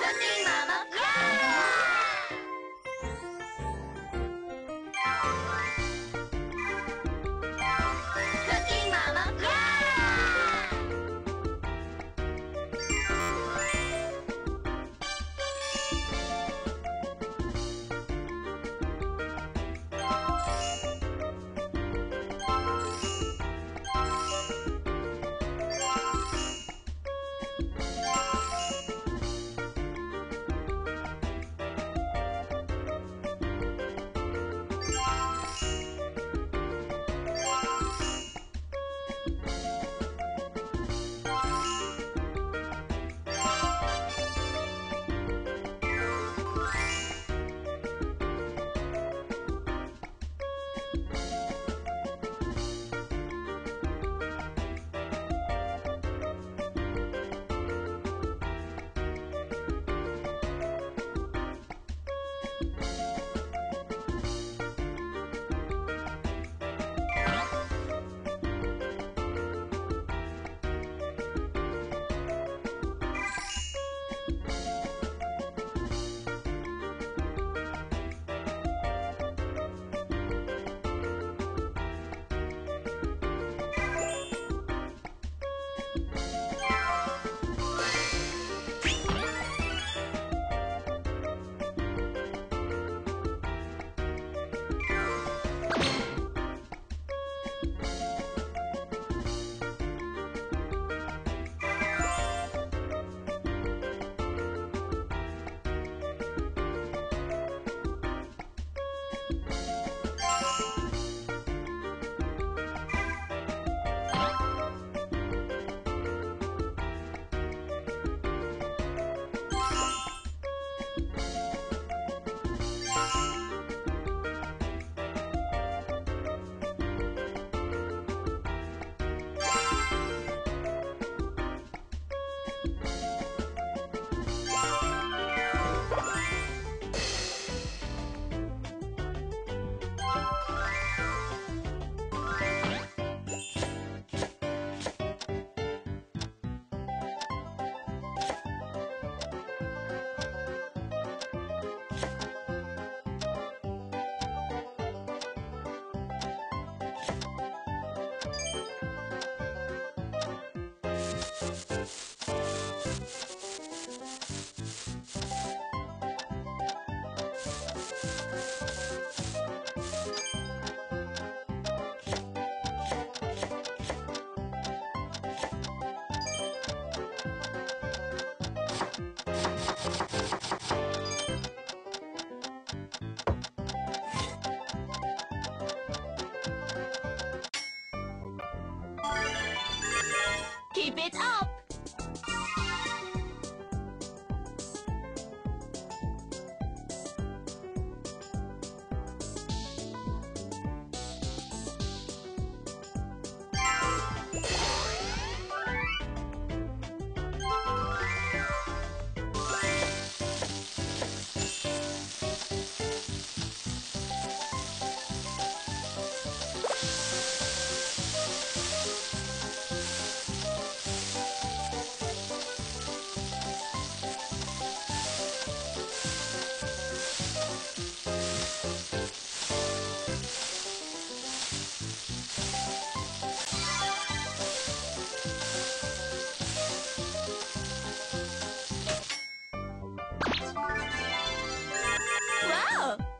Cooking Mama, yeah!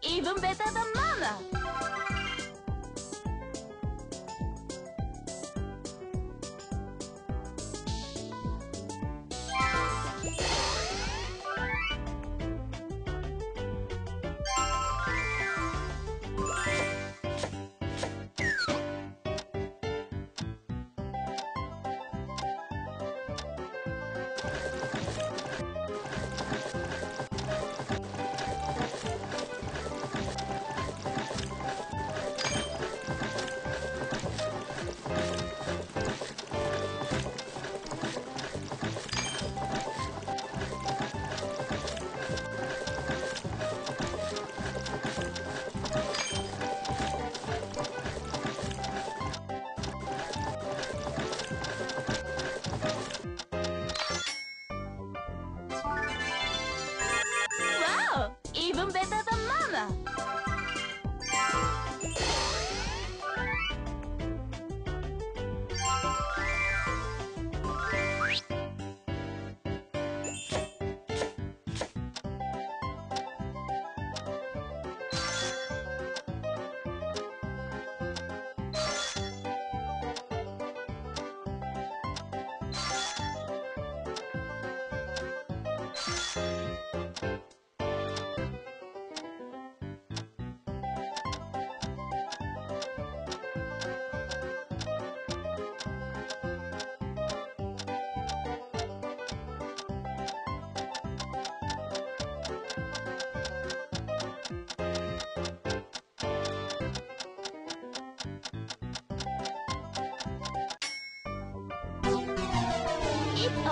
Even better than Mama! even better mama.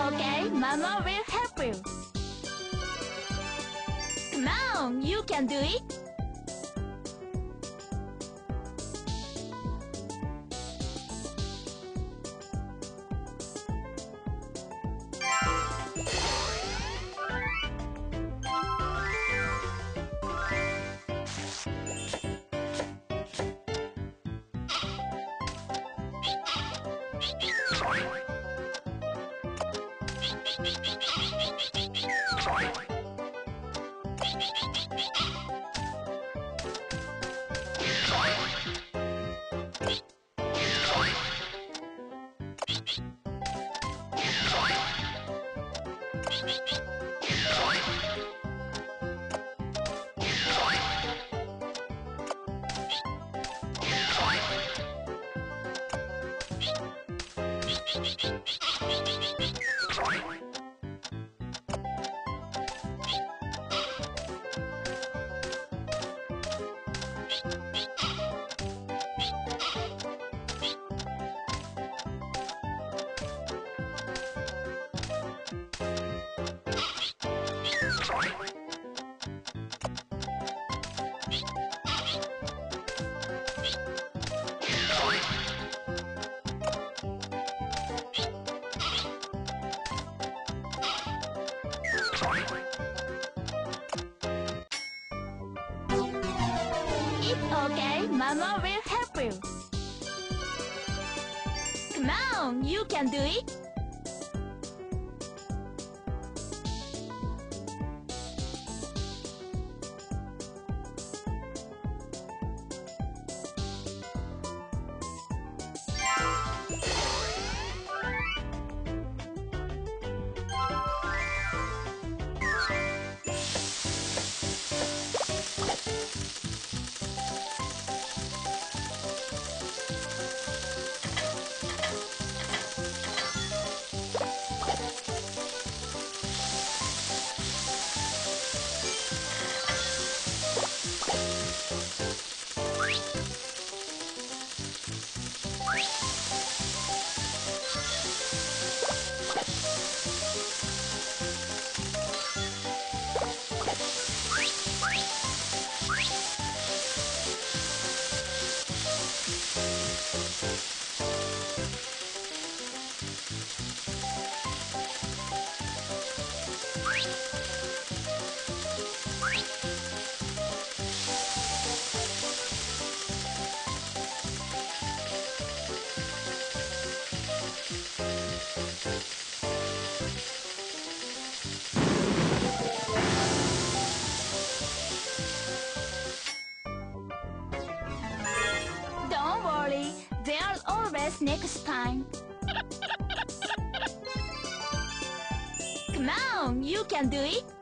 Okay, Mama will help you. Come on, you can do it. Thank you. Okay, Mama will help you. Come on, you can do it. Next time. Come on, you can do it.